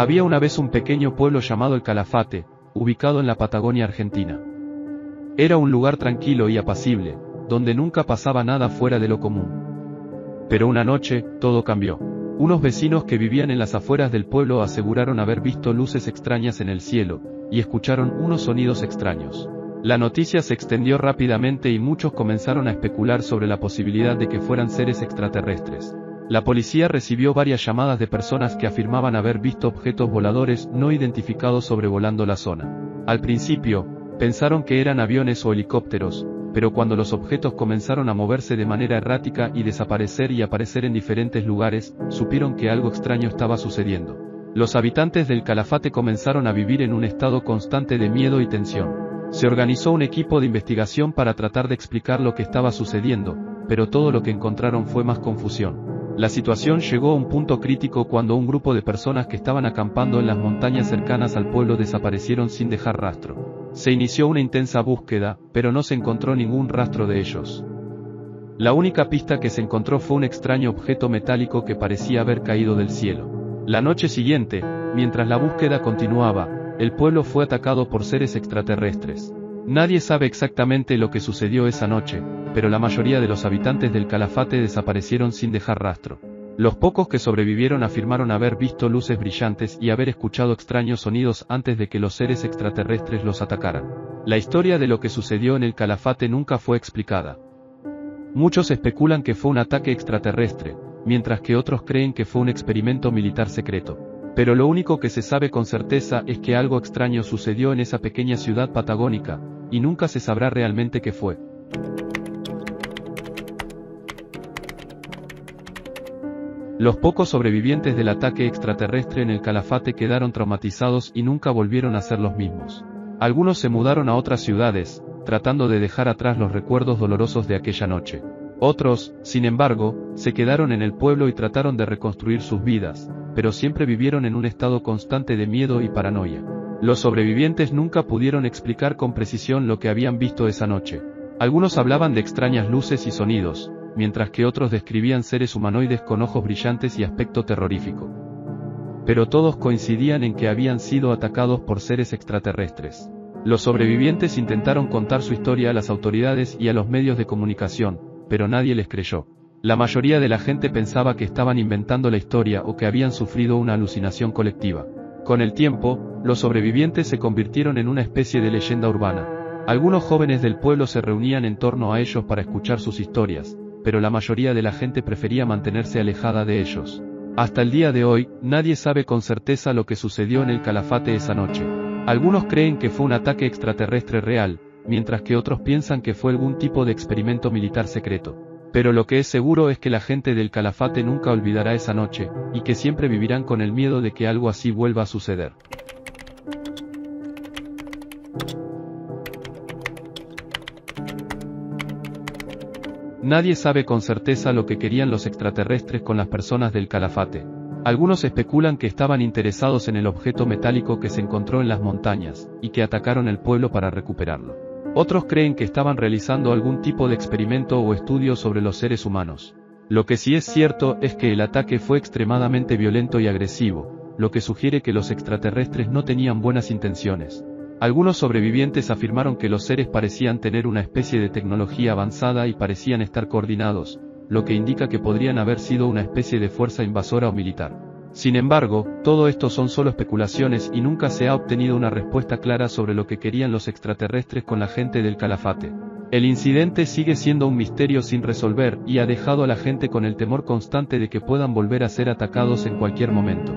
Había una vez un pequeño pueblo llamado El Calafate, ubicado en la Patagonia Argentina. Era un lugar tranquilo y apacible, donde nunca pasaba nada fuera de lo común. Pero una noche, todo cambió. Unos vecinos que vivían en las afueras del pueblo aseguraron haber visto luces extrañas en el cielo, y escucharon unos sonidos extraños. La noticia se extendió rápidamente y muchos comenzaron a especular sobre la posibilidad de que fueran seres extraterrestres. La policía recibió varias llamadas de personas que afirmaban haber visto objetos voladores no identificados sobrevolando la zona. Al principio, pensaron que eran aviones o helicópteros, pero cuando los objetos comenzaron a moverse de manera errática y desaparecer y aparecer en diferentes lugares, supieron que algo extraño estaba sucediendo. Los habitantes del Calafate comenzaron a vivir en un estado constante de miedo y tensión. Se organizó un equipo de investigación para tratar de explicar lo que estaba sucediendo, pero todo lo que encontraron fue más confusión. La situación llegó a un punto crítico cuando un grupo de personas que estaban acampando en las montañas cercanas al pueblo desaparecieron sin dejar rastro. Se inició una intensa búsqueda, pero no se encontró ningún rastro de ellos. La única pista que se encontró fue un extraño objeto metálico que parecía haber caído del cielo. La noche siguiente, mientras la búsqueda continuaba, el pueblo fue atacado por seres extraterrestres. Nadie sabe exactamente lo que sucedió esa noche, pero la mayoría de los habitantes del Calafate desaparecieron sin dejar rastro. Los pocos que sobrevivieron afirmaron haber visto luces brillantes y haber escuchado extraños sonidos antes de que los seres extraterrestres los atacaran. La historia de lo que sucedió en el Calafate nunca fue explicada. Muchos especulan que fue un ataque extraterrestre, mientras que otros creen que fue un experimento militar secreto. Pero lo único que se sabe con certeza es que algo extraño sucedió en esa pequeña ciudad patagónica, y nunca se sabrá realmente qué fue. Los pocos sobrevivientes del ataque extraterrestre en el Calafate quedaron traumatizados y nunca volvieron a ser los mismos. Algunos se mudaron a otras ciudades, tratando de dejar atrás los recuerdos dolorosos de aquella noche. Otros, sin embargo, se quedaron en el pueblo y trataron de reconstruir sus vidas, pero siempre vivieron en un estado constante de miedo y paranoia. Los sobrevivientes nunca pudieron explicar con precisión lo que habían visto esa noche. Algunos hablaban de extrañas luces y sonidos, mientras que otros describían seres humanoides con ojos brillantes y aspecto terrorífico. Pero todos coincidían en que habían sido atacados por seres extraterrestres. Los sobrevivientes intentaron contar su historia a las autoridades y a los medios de comunicación, pero nadie les creyó. La mayoría de la gente pensaba que estaban inventando la historia o que habían sufrido una alucinación colectiva. Con el tiempo, los sobrevivientes se convirtieron en una especie de leyenda urbana. Algunos jóvenes del pueblo se reunían en torno a ellos para escuchar sus historias, pero la mayoría de la gente prefería mantenerse alejada de ellos. Hasta el día de hoy, nadie sabe con certeza lo que sucedió en el Calafate esa noche. Algunos creen que fue un ataque extraterrestre real, mientras que otros piensan que fue algún tipo de experimento militar secreto. Pero lo que es seguro es que la gente del Calafate nunca olvidará esa noche, y que siempre vivirán con el miedo de que algo así vuelva a suceder. Nadie sabe con certeza lo que querían los extraterrestres con las personas del Calafate. Algunos especulan que estaban interesados en el objeto metálico que se encontró en las montañas, y que atacaron el pueblo para recuperarlo. Otros creen que estaban realizando algún tipo de experimento o estudio sobre los seres humanos. Lo que sí es cierto es que el ataque fue extremadamente violento y agresivo, lo que sugiere que los extraterrestres no tenían buenas intenciones. Algunos sobrevivientes afirmaron que los seres parecían tener una especie de tecnología avanzada y parecían estar coordinados, lo que indica que podrían haber sido una especie de fuerza invasora o militar. Sin embargo, todo esto son solo especulaciones y nunca se ha obtenido una respuesta clara sobre lo que querían los extraterrestres con la gente del Calafate. El incidente sigue siendo un misterio sin resolver y ha dejado a la gente con el temor constante de que puedan volver a ser atacados en cualquier momento.